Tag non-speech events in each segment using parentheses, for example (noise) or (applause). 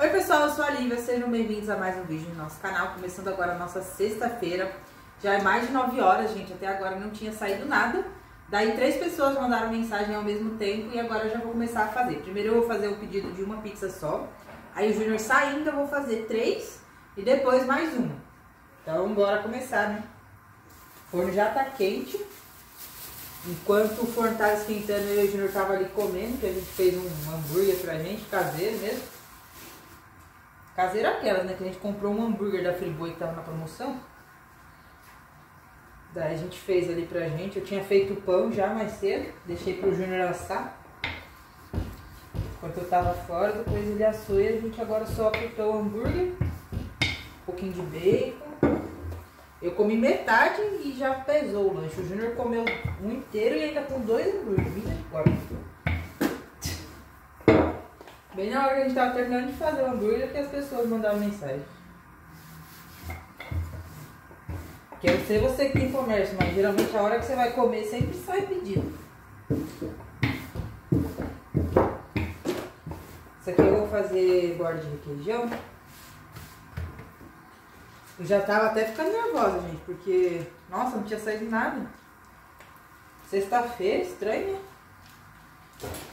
Oi pessoal, eu sou a Lívia, sejam bem-vindos a mais um vídeo no nosso canal, começando agora a nossa sexta-feira, já é mais de 9 horas, gente, até agora não tinha saído nada, daí três pessoas mandaram mensagem ao mesmo tempo e agora eu já vou começar a fazer. Primeiro eu vou fazer o pedido de uma pizza só, aí o Júnior saindo eu vou fazer três e depois mais uma. Então bora começar, né? O forno já tá quente, enquanto o forno tava esquentando eu e o Júnior tava ali comendo, que a gente fez um hambúrguer pra gente, caseiro mesmo. Caseira aquelas, né? Que a gente comprou um hambúrguer da Friboi que tava na promoção. Daí a gente fez ali pra gente. Eu tinha feito o pão já mais cedo. Deixei pro Júnior assar. Enquanto eu tava fora, depois ele assou e a gente agora só apertou o hambúrguer. Um pouquinho de bacon. Eu comi metade e já pesou o lanche. O Júnior comeu um inteiro e ainda com dois hambúrgueres. Misericórdia. Bem na hora que a gente tava terminando de fazer o hambúrguer que as pessoas mandaram mensagem. Que eu sei você que tem comércio, mas geralmente a hora que você vai comer sempre sai pedido. Isso aqui eu vou fazer borda de requeijão. Eu já tava até ficando nervosa, gente, porque, nossa, não tinha saído nada. Sexta-feira, estranho, né?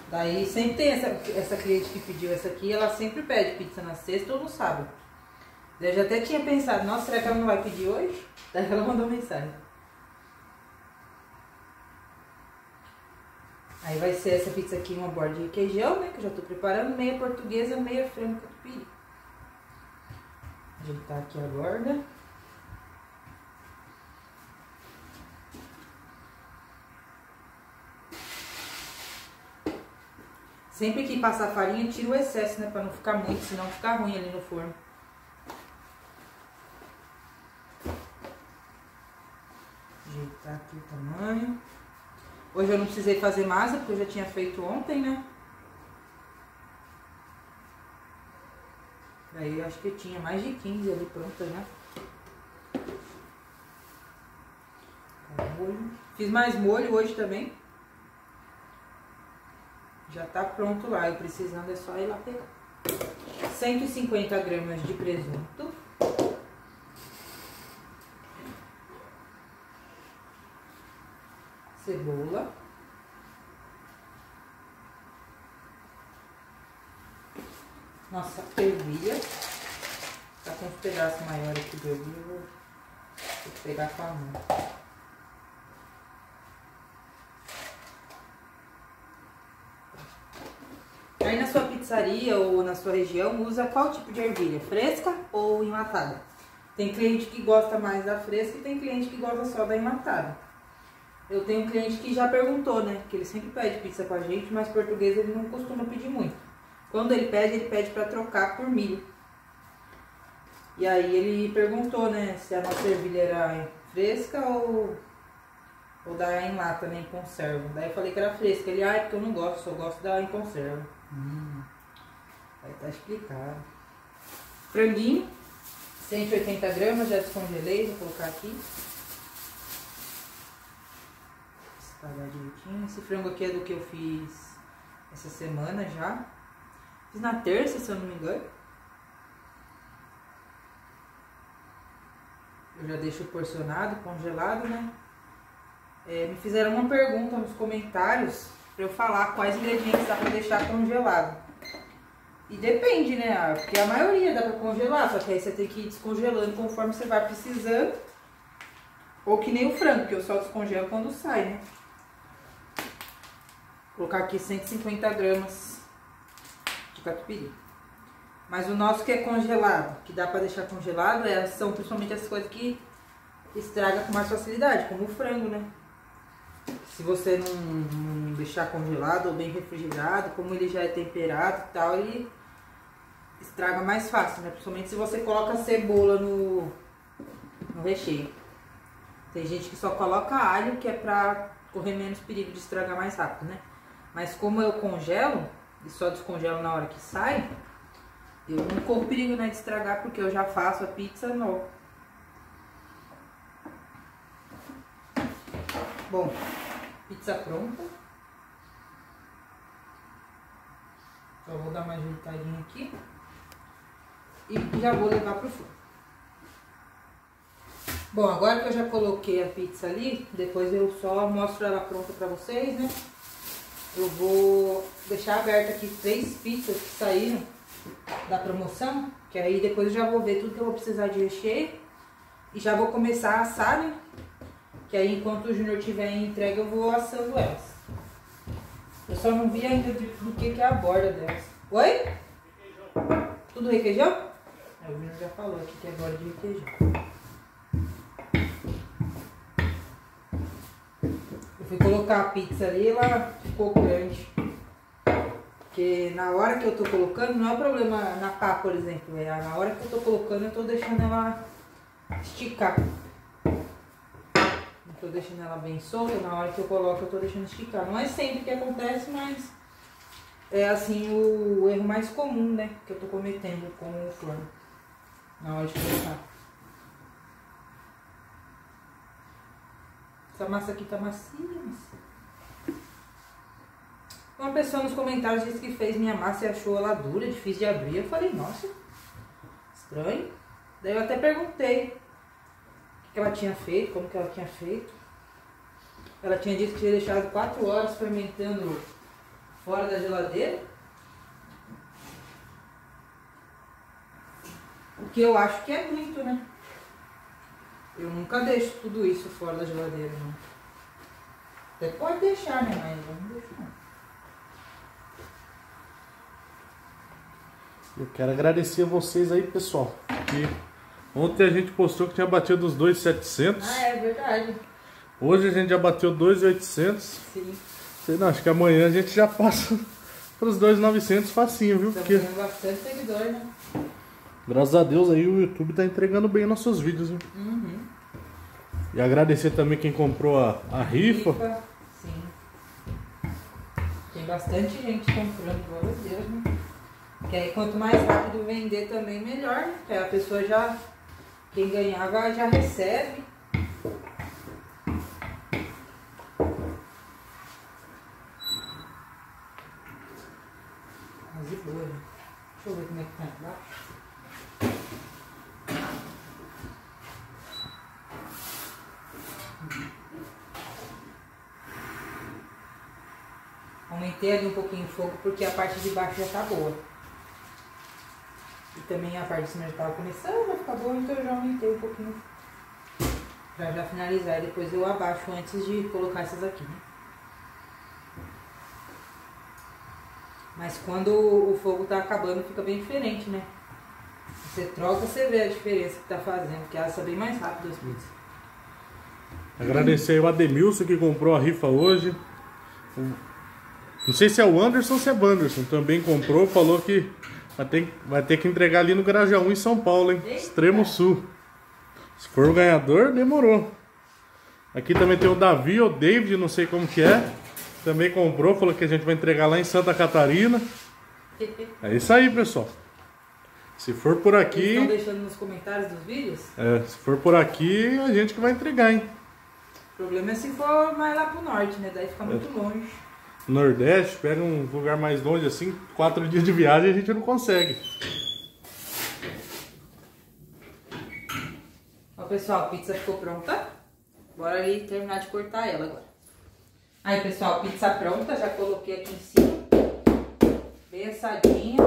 Daí sempre tem essa, essa cliente que pediu essa aqui, ela sempre pede pizza na sexta ou no sábado. Eu já até tinha pensado, nossa, será que ela não vai pedir hoje? (laughs) Daí ela mandou mensagem. Aí vai ser essa pizza aqui, uma borda de requeijão, né? Que eu já tô preparando, meia portuguesa, meia frango catupiry. Ajeitar aqui a borda. Sempre que passar farinha, tira o excesso, né? Pra não ficar muito, senão fica ruim ali no forno. Ajeitar aqui o tamanho. Hoje eu não precisei fazer massa, porque eu já tinha feito ontem, né? Daí eu acho que tinha mais de 15 ali pronta já. Fiz mais molho hoje também. Já tá pronto lá, e precisando é só ir lá pegar. 150 gramas de presunto. Cebola. Nossa ervilha. Tá com uns pedaços maiores ervilha, eu vou que pegar com a mão. Aí na sua pizzaria ou na sua região, usa qual tipo de ervilha? Fresca ou enlatada? Tem cliente que gosta mais da fresca e tem cliente que gosta só da enlatada. Eu tenho um cliente que já perguntou, né? Que ele sempre pede pizza com a gente, mas português ele não costuma pedir muito. Quando ele pede, ele pede para trocar por milho. E aí ele perguntou, né? Se a nossa ervilha era fresca ou, ou da em lata, né? Em conserva. Daí eu falei que era fresca. Ele, ah, é porque eu não gosto, só gosto da em conserva. Hum, aí tá explicado. Franguinho, 180 gramas, já descongelei, vou colocar aqui. Espalhar direitinho. Esse frango aqui é do que eu fiz essa semana já. Fiz na terça, se eu não me engano. Eu já deixo porcionado, congelado, né? É, me fizeram uma pergunta nos comentários para eu falar quais ingredientes dá para deixar congelado. E depende, né? Porque a maioria dá para congelar, só que aí você tem que ir descongelando conforme você vai precisando. Ou que nem o frango, que eu só descongelo quando sai, né? Vou colocar aqui 150 gramas de catupiry. Mas o nosso que é congelado, que dá para deixar congelado, é, são principalmente as coisas que estraga com mais facilidade, como o frango, né? Se você não, não, deixar congelado ou bem refrigerado, como ele já é temperado e tal, ele estraga mais fácil, né? Principalmente se você coloca cebola no, no recheio. Tem gente que só coloca alho, que é pra correr menos perigo de estragar mais rápido, né? Mas como eu congelo, e só descongelo na hora que sai, eu não corro perigo né, de estragar, porque eu já faço a pizza nova. Bom, pizza pronta. Só vou dar uma ajeitadinha aqui. e já vou levar pro forno. Bom, agora que eu já coloquei a pizza ali, depois eu só mostro ela pronta pra vocês, né? Eu vou deixar aberta aqui três pizzas que saíram da promoção, que aí depois eu já vou ver tudo que eu vou precisar de recheio e já vou começar a assar, né? Que aí enquanto o Júnior tiver entrega eu vou assando elas. Eu só não vi ainda do que, que é a borda delas. Oi? Requeijão. Tudo requeijão? É, o Júnior já falou aqui que é borda de requeijão. Eu fui colocar a pizza ali, ela ficou grande. Porque na hora que eu tô colocando, não é problema na pá, por exemplo. É na hora que eu tô colocando, eu tô deixando ela esticar. Tô deixando ela bem solta, na hora que eu coloco, eu tô deixando esticar. Não é sempre que acontece, mas é assim o erro mais comum, né? Que eu tô cometendo com o forno. Na hora de colocar. Essa massa aqui tá macia, mas... Uma pessoa nos comentários disse que fez minha massa e achou ela dura, difícil de abrir. Eu falei, nossa, estranho. Daí eu até perguntei o que ela tinha feito, como que ela tinha feito. Ela tinha dito que tinha deixado 4 horas fermentando fora da geladeira. O que eu acho que é muito, né? Eu nunca deixo tudo isso fora da geladeira, não. Até pode deixar, né? Mas eu não deixo não. Eu quero agradecer a vocês aí, pessoal. Que ontem a gente postou que tinha batido os 2,700. Ah, é verdade. Hoje a gente já bateu 2,800. Sim. Sei não, acho que amanhã a gente já passa para os 2,900 facinho, viu? Porque bastante seguidor, né? graças a Deus aí o YouTube tá entregando bem nossos vídeos, viu? Uhum. E agradecer também quem comprou a, a rifa. Sim. Tem bastante gente comprando, glória a Deus, né? Que aí quanto mais rápido vender também melhor, né? A pessoa já. Quem ganhava já recebe. Mas de boa, né? Deixa eu ver como é que tá embaixo. Aumentei ali um pouquinho o fogo porque a parte de baixo já tá boa. E também a parte de cima já tava começando a ficar boa, então eu já aumentei um pouquinho. Pra já finalizar depois eu abaixo antes de colocar essas aqui, né? Mas quando o fogo tá acabando fica bem diferente, né? Você troca, você vê a diferença que tá fazendo, que assa bem mais rápido as pizzas. Agradecer aí o Ademilson que comprou a rifa hoje. Não sei se é o Anderson ou se é o Wanderson. Também comprou, falou que vai ter, vai ter que entregar ali no Grajaú em São Paulo, hein? Eita. Extremo Sul. Se for o ganhador, demorou. Aqui também tem o Davi, ou David, não sei como que é. Também comprou, falou que a gente vai entregar lá em Santa Catarina. É isso aí, pessoal. Se for por Eles aqui, estão deixando nos comentários dos vídeos. é, se for por aqui, a gente que vai entregar, hein? O problema é se for mais lá pro norte, né? Daí fica muito longe. Nordeste, pega um lugar mais longe assim, quatro dias de viagem a gente não consegue. Ó, pessoal, a pizza ficou pronta. Bora ali terminar de cortar ela agora. Aí, pessoal, pizza pronta. Já coloquei aqui em cima. Bem assadinha.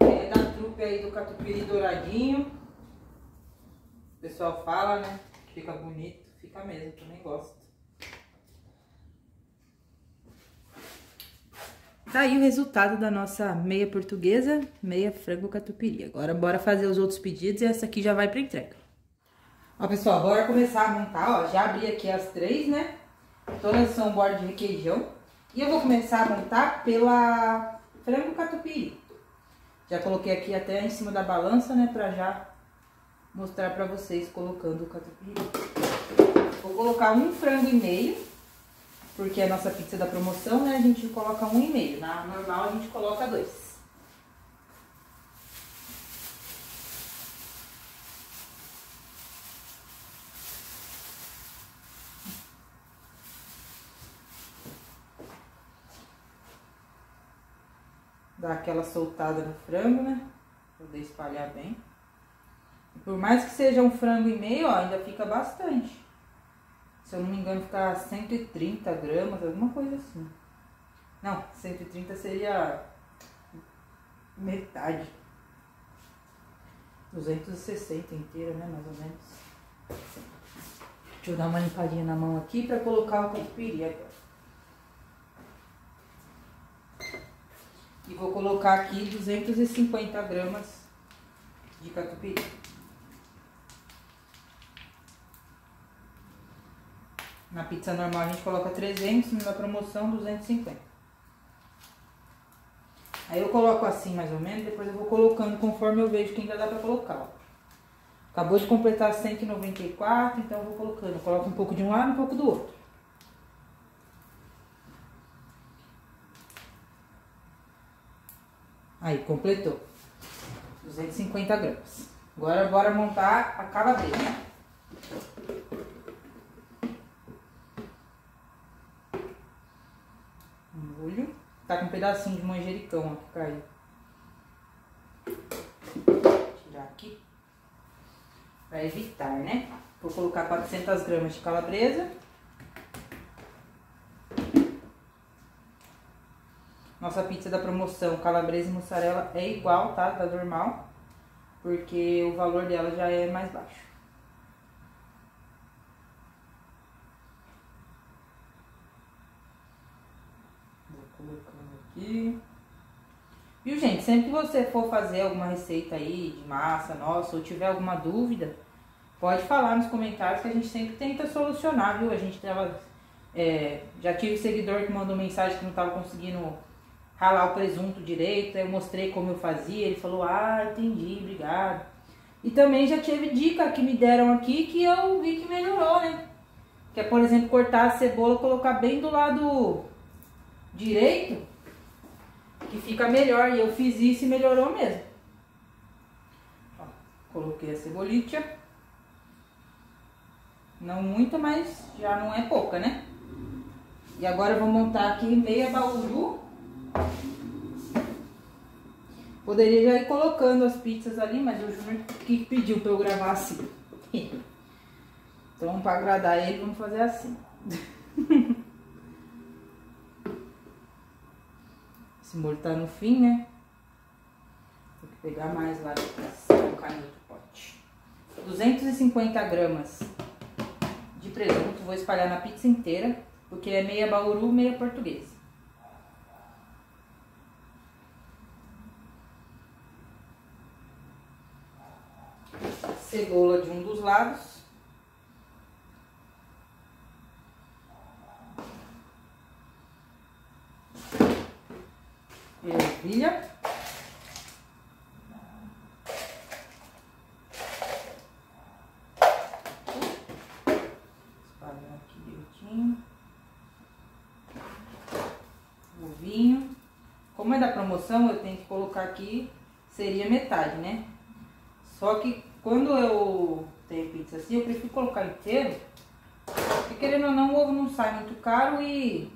É da trupe aí do catupiry douradinho. O pessoal fala, né? Fica bonito. Fica mesmo, também gosto. Tá aí o resultado da nossa meia portuguesa, meia frango catupiry. Agora bora fazer os outros pedidos e essa aqui já vai pra entrega. Ó, pessoal, bora começar a montar, ó. Já abri aqui as três, né? Todas são borda de requeijão. E eu vou começar a montar pela frango catupiry. Já coloquei aqui até em cima da balança, né? Pra já mostrar pra vocês colocando o catupiry. Vou colocar um frango e meio. Porque a nossa pizza da promoção, né, a gente coloca um e meio. Na normal a gente coloca dois. Dar aquela soltada no frango, né? Poder espalhar bem. Por mais que seja um frango e meio, ó, ainda fica bastante. Se eu não me engano, fica 130 gramas, alguma coisa assim. Não, 130 seria metade. 260 inteira, né, mais ou menos. Deixa eu dar uma limpadinha na mão aqui para colocar o catupiry agora. Vou colocar aqui 250 gramas de catupiry. Na pizza normal a gente coloca 300, na promoção 250. Aí eu coloco assim mais ou menos, depois eu vou colocando conforme eu vejo que ainda dá pra colocar. Acabou de completar 194, então eu vou colocando. Eu coloco um pouco de um lado e um pouco do outro. Aí, completou. 250 gramas. Agora bora montar a calabresa. molho. Tá com um pedacinho de manjericão ó, que caiu. Tirar aqui. Pra evitar, né? Vou colocar 400 gramas de calabresa. Nossa pizza da promoção, calabresa e mussarela, é igual, tá? Da normal. Porque o valor dela já é mais baixo. aqui. Viu, gente? Sempre que você for fazer alguma receita aí de massa nossa ou tiver alguma dúvida, pode falar nos comentários que a gente sempre tenta solucionar, viu? A gente tava, é, já tive seguidor que mandou mensagem que não tava conseguindo ralar o presunto direito, eu mostrei como eu fazia, ele falou, ah, entendi, obrigado. E também já tive dica que me deram aqui que eu vi que melhorou, né? Que é, por exemplo, cortar a cebola colocar bem do lado direito que fica melhor. E eu fiz isso e melhorou mesmo. Ó, coloquei a cebolita. Não muito, mas já não é pouca, né? E agora eu vou montar aqui meia bauru. Poderia já ir colocando as pizzas ali, mas o Júnior que pediu pra eu gravar assim. Então, pra agradar ele, vamos fazer assim. (laughs) Esse molho tá no fim, né? Tem que pegar mais lá colocar no outro pote. 250 gramas de presunto. Vou espalhar na pizza inteira, porque é meia bauru, meia portuguesa. Cebola de um dos lados. ervilha. Espalhar aqui direitinho. O vinho. Como é da promoção, eu tenho que colocar aqui, seria metade, né? Só que quando eu tenho pizza assim, eu prefiro colocar inteiro. Porque querendo ou não, o ovo não sai muito caro e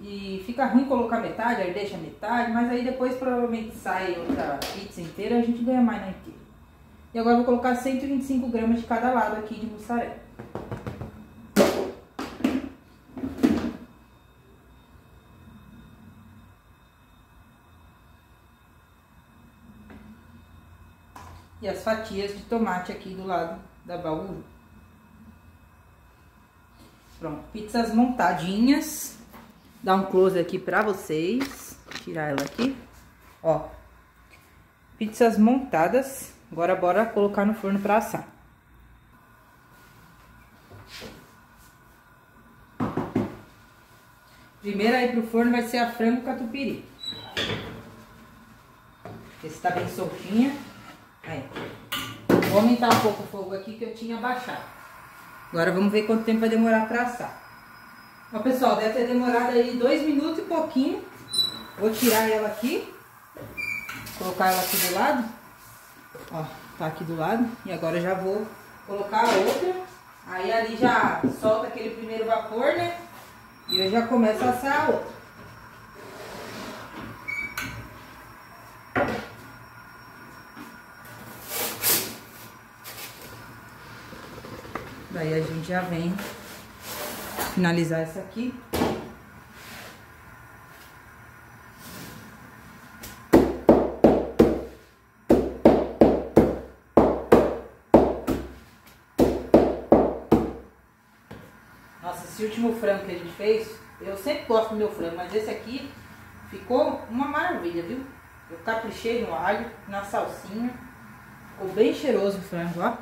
e fica ruim colocar metade, aí deixa metade, mas aí depois provavelmente sai outra pizza inteira, a gente ganha mais na inteira. E agora vou colocar 125 gramas de cada lado aqui de mussarela. E as fatias de tomate aqui do lado da baú. Pronto, pizzas montadinhas dar um close aqui pra vocês. Tirar ela aqui. Ó. Pizzas montadas. Agora bora colocar no forno pra assar. Primeiro aí pro forno vai ser a frango catupiry. Esse tá bem soltinha. Aí. Vou aumentar um pouco o fogo aqui que eu tinha baixado. Agora vamos ver quanto tempo vai demorar pra assar. Ó, pessoal, deve ter demorado aí dois minutos e pouquinho. Vou tirar ela aqui. Colocar ela aqui do lado. Ó, tá aqui do lado. E agora já vou colocar a outra. Aí ali já solta aquele primeiro vapor, né? E eu já começo a assar a outra. Daí a gente já vem finalizar essa aqui. Nossa, esse último frango que a gente fez, eu sempre gosto do meu frango, mas esse aqui ficou uma maravilha, viu? Eu caprichei no alho, na salsinha. Ficou bem cheiroso o frango, ó.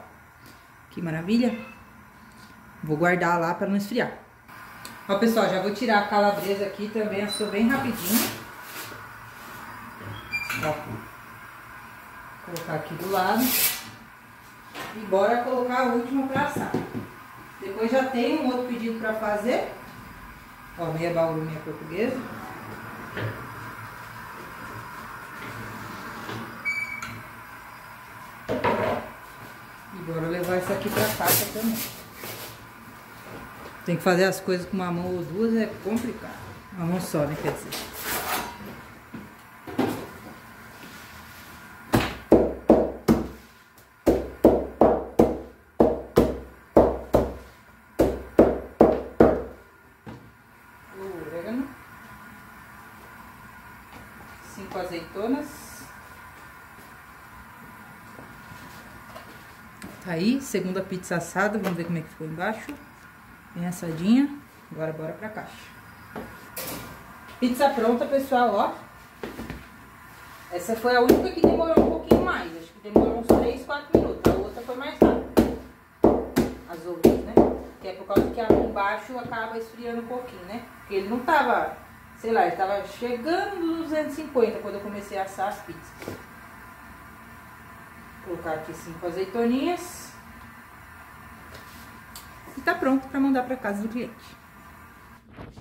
Que maravilha. Vou guardar lá para não esfriar. Ó, pessoal, já vou tirar a calabresa aqui também, assou bem rapidinho. Ó. Colocar aqui do lado. E bora colocar a última para assar. Depois já tem um outro pedido para fazer. Ó, meia bauru, minha portuguesa. E bora levar isso aqui para casa também. Tem que fazer as coisas com uma mão ou duas é complicado. Uma mão só, né? Quer dizer. Cinco azeitonas. Tá aí, segunda pizza assada. Vamos ver como é que ficou embaixo. Bem assadinha. Agora bora pra caixa. Pizza pronta, pessoal, ó. Essa foi a única que demorou um pouquinho mais. Acho que demorou uns 3, 4 minutos. A outra foi mais rápida. As outras, né? Que é por causa que a embaixo acaba esfriando um pouquinho, né? Porque ele não tava, sei lá, ele tava chegando nos 250 quando eu comecei a assar as pizzas. Vou colocar aqui cinco azeitoninhas. E tá pronto para mandar para casa do cliente.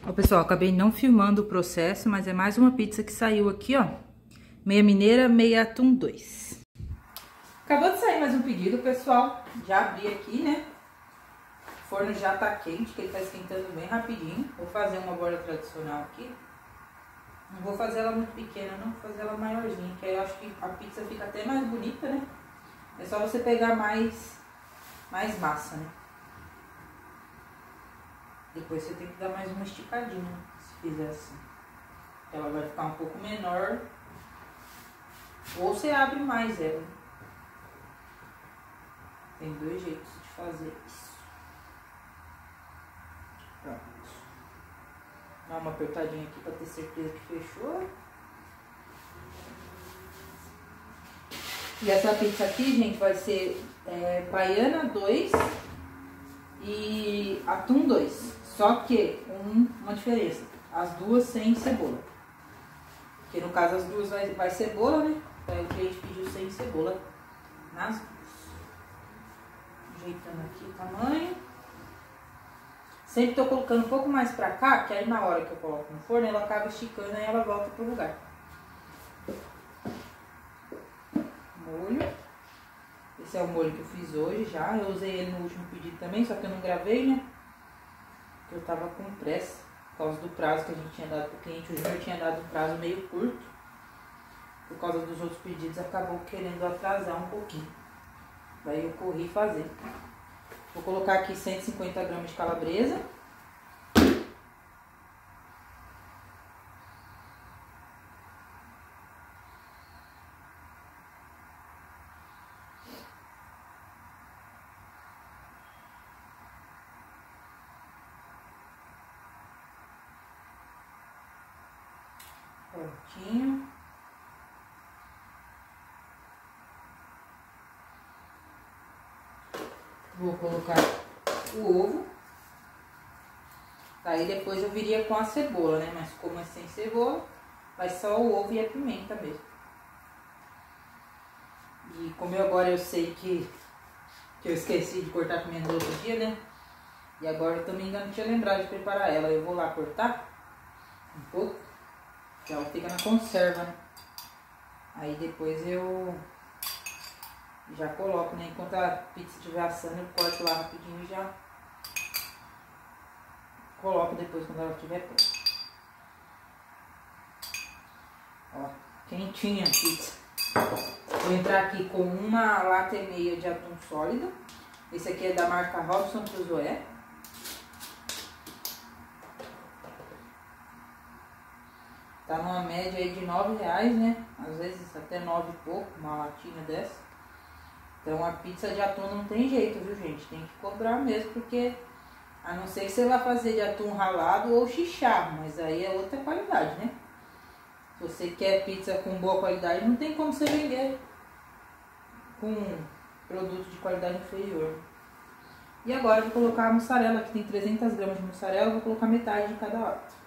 Ó, pessoal, acabei não filmando o processo, mas é mais uma pizza que saiu aqui, ó. Meia mineira, meia atum 2. Acabou de sair mais um pedido, pessoal. Já abri aqui, né? O forno já tá quente, que ele tá esquentando bem rapidinho. Vou fazer uma borda tradicional aqui. Não vou fazer ela muito pequena, não. Vou fazer ela maiorzinha, que aí eu acho que a pizza fica até mais bonita, né? É só você pegar mais, mais massa, né? Depois você tem que dar mais uma esticadinha, se fizer assim. Ela vai ficar um pouco menor. Ou você abre mais ela. Tem dois jeitos de fazer isso. Pronto. Dá uma apertadinha aqui pra ter certeza que fechou. E essa pizza aqui, gente, vai ser é, baiana 2 e atum 2. Só que um, uma diferença, as duas sem cebola. Porque no caso as duas vai, vai cebola, né? Aí o cliente pediu sem cebola nas duas. Ajeitando aqui o tamanho. Sempre tô colocando um pouco mais pra cá, que aí na hora que eu coloco no forno, ela acaba esticando e ela volta pro lugar. Molho. Esse é o molho que eu fiz hoje já. Eu usei ele no último pedido também, só que eu não gravei, né? Porque eu tava com pressa, por causa do prazo que a gente tinha dado pro cliente. O Júnior tinha dado um prazo meio curto. Por causa dos outros pedidos, acabou querendo atrasar um pouquinho. Daí eu corri fazer. Vou colocar aqui 150 gramas de calabresa. Prontinho. Vou colocar o ovo. Aí depois eu viria com a cebola, né? Mas como é sem cebola, vai só o ovo e a pimenta mesmo. E como eu agora eu sei que, que eu esqueci de cortar a pimenta outro dia, né? E agora eu também ainda não tinha lembrado de preparar ela. Eu vou lá cortar. Ela fica na conserva, né? Aí depois eu já coloco, né? Enquanto a pizza estiver assando, eu corto lá rapidinho e já coloco depois quando ela estiver pronta. Ó, quentinha a pizza. Vou entrar aqui com uma lata e meia de atum sólido. Esse aqui é da marca Robson Crusoe. Tá numa média aí de nove reais, né? Às vezes até nove e pouco, uma latinha dessa. Então a pizza de atum não tem jeito, viu gente? Tem que cobrar mesmo, porque a não ser que você vá fazer de atum ralado ou xixá, mas aí é outra qualidade, né? Se você quer pizza com boa qualidade, não tem como você vender com produto de qualidade inferior. E agora eu vou colocar a mussarela, que tem 300 gramas de mussarela, vou colocar metade de cada lado.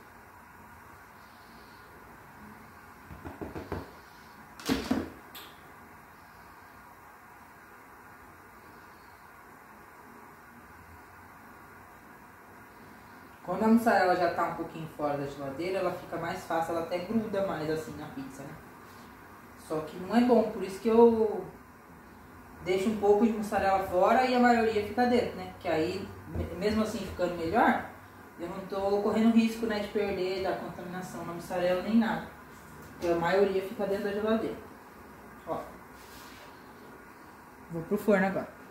Quando a mussarela já tá um pouquinho fora da geladeira, ela fica mais fácil, ela até gruda mais assim na pizza, né? Só que não é bom, por isso que eu deixo um pouco de mussarela fora e a maioria fica dentro, né? Que aí, mesmo assim ficando melhor, eu não tô correndo risco, né, de perder da contaminação na mussarela nem nada. Porque a maioria fica dentro da geladeira. Ó. Vou pro forno agora.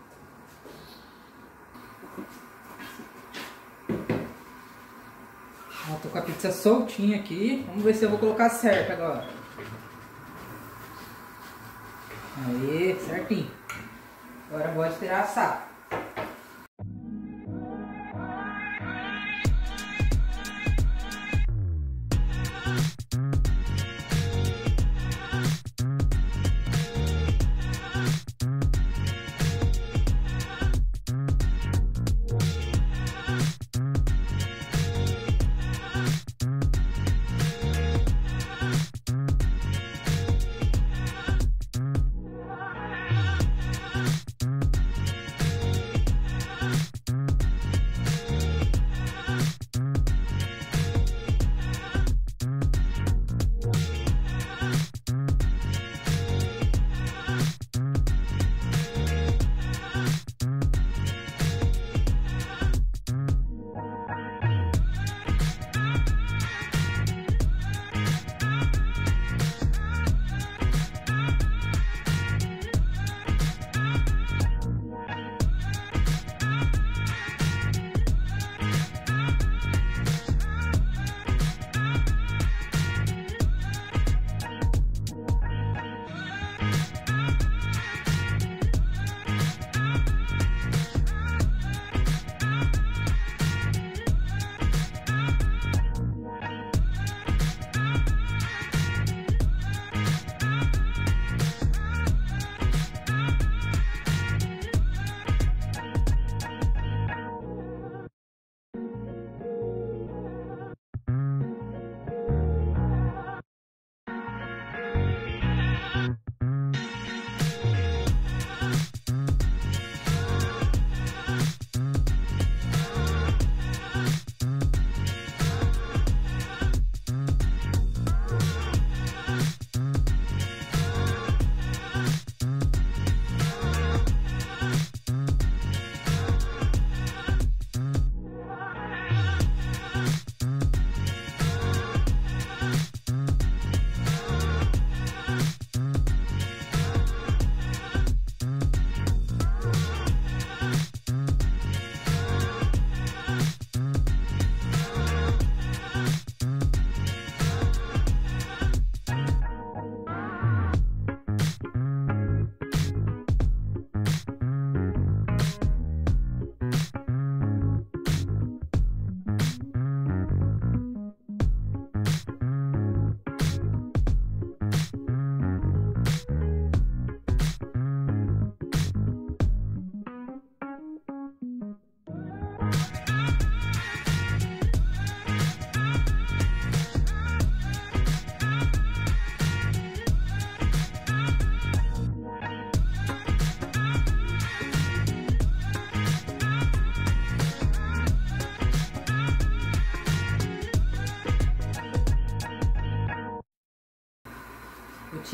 Ó, tô com a pizza soltinha aqui. Vamos ver se eu vou colocar certo agora. Aí, certinho. Agora vou esperar assar.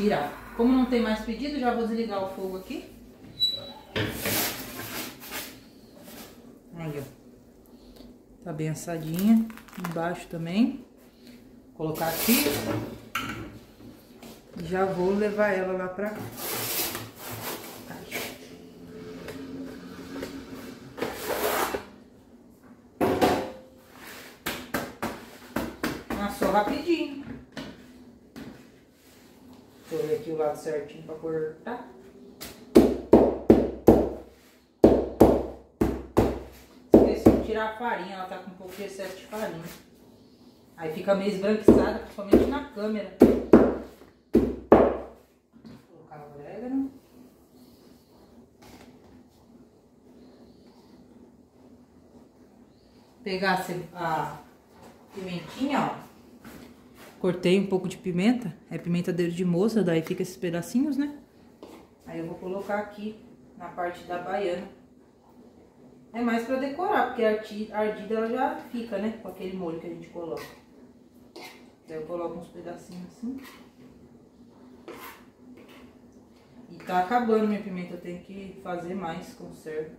virar. Como não tem mais pedido, já vou desligar o fogo aqui. Aí, ó. Tá bem assadinha. Embaixo também. Vou colocar aqui. Já vou levar ela lá pra cá. Mas só rapidinho. Lado certinho pra cortar. Esqueci de tirar a farinha, ela tá com um pouco de excesso de farinha. Aí fica meio esbranquiçada, principalmente na câmera. Pegar a pimentinha, ó. Cortei um pouco de pimenta, é pimenta dedo de moça, daí fica esses pedacinhos, né? Aí eu vou colocar aqui na parte da baiana. É mais pra decorar, porque a ardida ela já fica, né? Com aquele molho que a gente coloca. Daí eu coloco uns pedacinhos assim. E tá acabando minha pimenta, eu tenho que fazer mais conserva.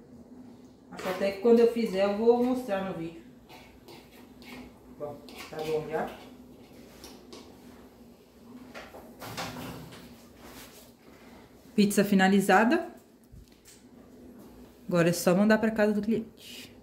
Acho até que quando eu fizer eu vou mostrar no vídeo. Bom, tá bom já? Pizza finalizada. Agora é só mandar para casa do cliente.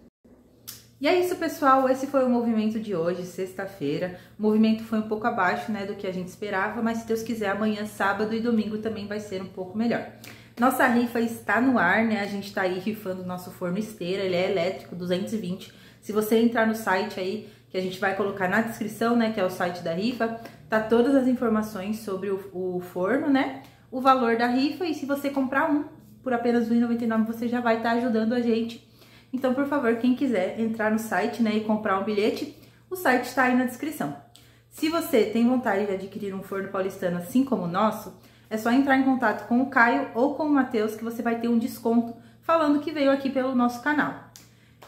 E é isso, pessoal. Esse foi o movimento de hoje, sexta-feira. O movimento foi um pouco abaixo, né, do que a gente esperava, mas se Deus quiser, amanhã, sábado e domingo também vai ser um pouco melhor. Nossa rifa está no ar, né? A gente tá aí rifando o nosso forno esteira, ele é elétrico, 220. Se você entrar no site aí, que a gente vai colocar na descrição, né, que é o site da rifa, tá todas as informações sobre o, o forno, né? O valor da rifa e se você comprar um por apenas R$1,99, você já vai estar tá ajudando a gente então, por favor, quem quiser entrar no site né, e comprar um bilhete, o site está aí na descrição. Se você tem vontade de adquirir um forno paulistano assim como o nosso, é só entrar em contato com o Caio ou com o Matheus que você vai ter um desconto falando que veio aqui pelo nosso canal.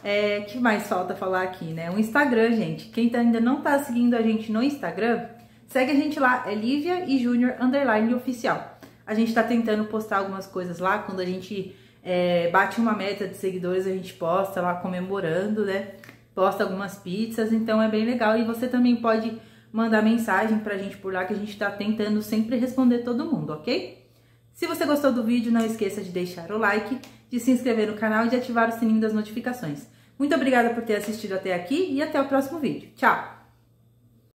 É, que mais falta falar aqui, né? O Instagram, gente. Quem tá, ainda não tá seguindo a gente no Instagram, segue a gente lá, é Lívia e Júnior underline oficial. A gente tá tentando postar algumas coisas lá quando a gente é, bate uma meta de seguidores, a gente posta lá comemorando, né? Posta algumas pizzas, então é bem legal. E você também pode mandar mensagem pra gente por lá, que a gente tá tentando sempre responder todo mundo, ok? Se você gostou do vídeo, não esqueça de deixar o like, de se inscrever no canal e de ativar o sininho das notificações. Muito obrigada por ter assistido até aqui e até o próximo vídeo. Tchau!